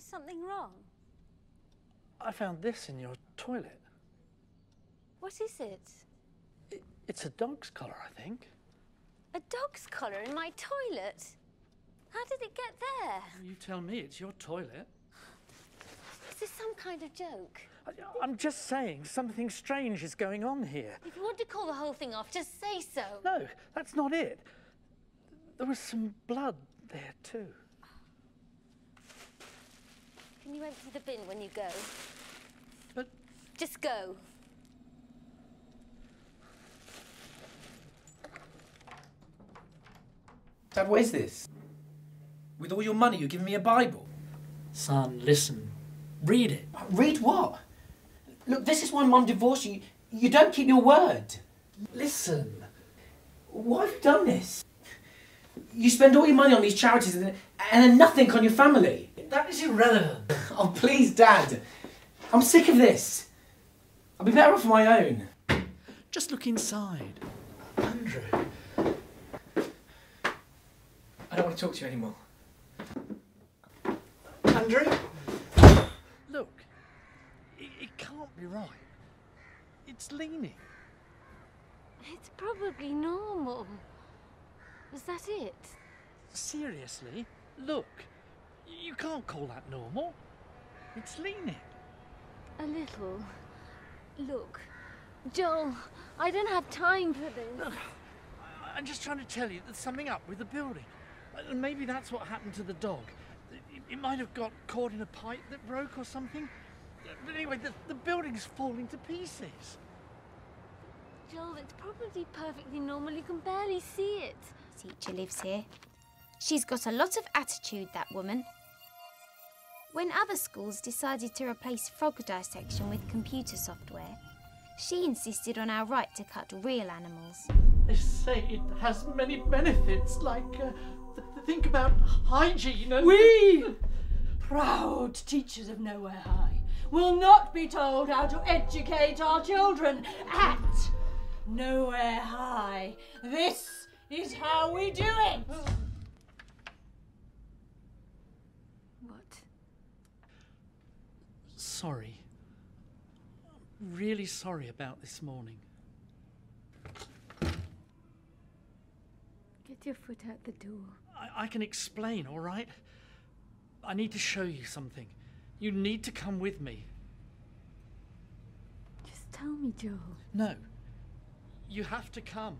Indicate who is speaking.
Speaker 1: Is something wrong?
Speaker 2: I found this in your toilet.
Speaker 1: What is it?
Speaker 2: It, it's a dog's collar, I think.
Speaker 1: A dog's collar in my toilet? How did it get there?
Speaker 2: You tell me, it's your toilet.
Speaker 1: Is this some kind of joke?
Speaker 2: I, I'm just saying, something strange is going on here.
Speaker 1: If you want to call the whole thing off, just say so.
Speaker 2: No, that's not it. There was some blood there, too.
Speaker 1: Can you empty the bin when you go?
Speaker 2: But
Speaker 1: Just go.
Speaker 3: Dad, what is this? With all your money, you're giving me a Bible.
Speaker 2: Son, listen. Read it.
Speaker 3: Uh, read what? Look, this is why Mum divorced you. You don't keep your word.
Speaker 2: Listen.
Speaker 3: Why have you done this? You spend all your money on these charities and, and then nothing on your family.
Speaker 2: That is irrelevant.
Speaker 3: Oh, please, Dad. I'm sick of this. I'll be better off on my own.
Speaker 2: Just look inside. Andrew.
Speaker 3: I don't want to talk to you anymore.
Speaker 2: Andrew? Look. It, it can't be right. It's leaning.
Speaker 1: It's probably normal. Is that it?
Speaker 2: Seriously? Look. You can't call that normal. It's leaning.
Speaker 1: A little. Look, Joel, I don't have time for this.
Speaker 2: Look, I- I'm just trying to tell you there's something up with the building. Uh, and maybe that's what happened to the dog. It, it might have got caught in a pipe that broke or something. Uh, but anyway, the, the building's falling to pieces.
Speaker 1: Joel, it's probably perfectly normal. You can barely see it.
Speaker 4: teacher lives here. She's got a lot of attitude, that woman. When other schools decided to replace frog dissection with computer software, she insisted on our right to cut real animals.
Speaker 2: They say it has many benefits, like uh, th- think about hygiene and.
Speaker 5: We, proud teachers of Nowhere High, will not be told how to educate our children at Nowhere High. This is how we do it.
Speaker 1: What?
Speaker 2: Sorry. I'm really sorry about this morning.
Speaker 1: Get your foot out the door.
Speaker 2: I, I can explain, all right? I need to show you something. You need to come with me.
Speaker 1: Just tell me, Joel.
Speaker 2: No. You have to come.